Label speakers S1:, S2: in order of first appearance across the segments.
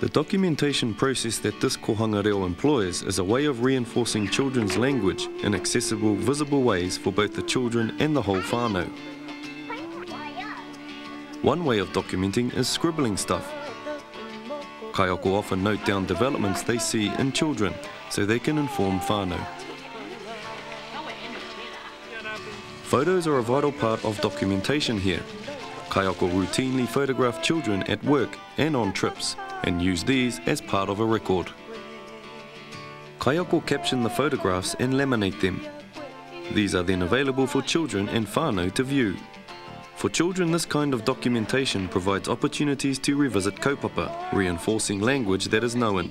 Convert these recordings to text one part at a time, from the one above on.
S1: The documentation process that this kohanga reo employs is a way of reinforcing children's language in accessible, visible ways for both the children and the whole whānau. One way of documenting is scribbling stuff. Kayako often note down developments they see in children so they can inform whānau. Photos are a vital part of documentation here. Kayako routinely photograph children at work and on trips and use these as part of a record. Kayako caption the photographs and laminate them. These are then available for children and whānau to view. For children, this kind of documentation provides opportunities to revisit kaupapa, reinforcing language that is known.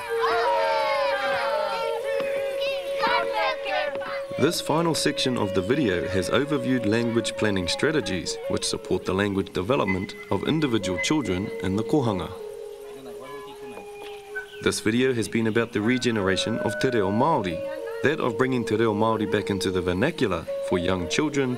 S1: This final section of the video has overviewed language planning strategies which support the language development of individual children in the kohanga. This video has been about the regeneration of te reo Māori, that of bringing te reo Māori back into the vernacular for young children,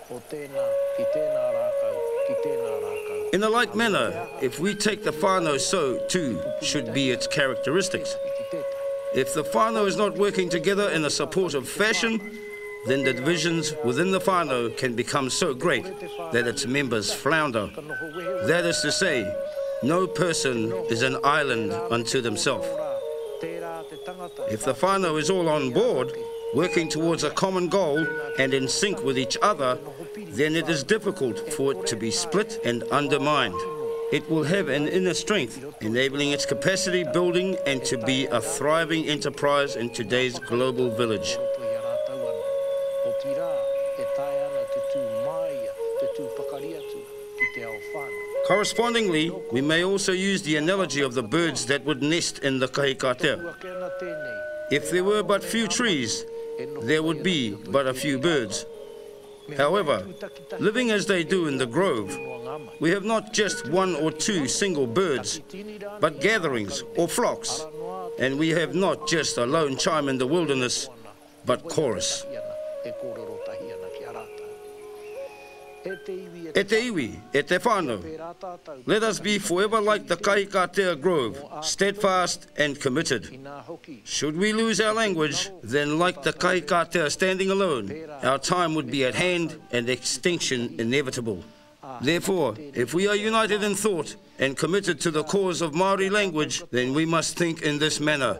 S2: o tēnā, ki tēnā rākau, ki tēnā rākau.
S3: In a like manner, if we take the whānau so, too, should be its characteristics. If the whānau is not working together in a supportive fashion, then the divisions within the whānau can become so great that its members flounder. That is to say, no person is an island unto themselves. If the whānau is all on board, working towards a common goal and in sync with each other, then it is difficult for it to be split and undermined. It will have an inner strength, enabling its capacity building and to be a thriving enterprise in today's global village. Correspondingly, we may also use the analogy of the birds that would nest in the kahikatea. If there were but few trees, there would be but a few birds. However, living as they do in the grove, we have not just one or two single birds, but gatherings or flocks, and we have not just a lone chime in the wilderness, but chorus.
S2: E te iwi, e
S3: te e whānau.
S2: E
S3: Let us be forever like the Kaikatea Grove, steadfast and committed. Should we lose our language, then like the Kaikatea standing alone, our time would be at hand and extinction inevitable. Therefore, if we are united in thought and committed to the cause of Māori language, then we must think in this manner,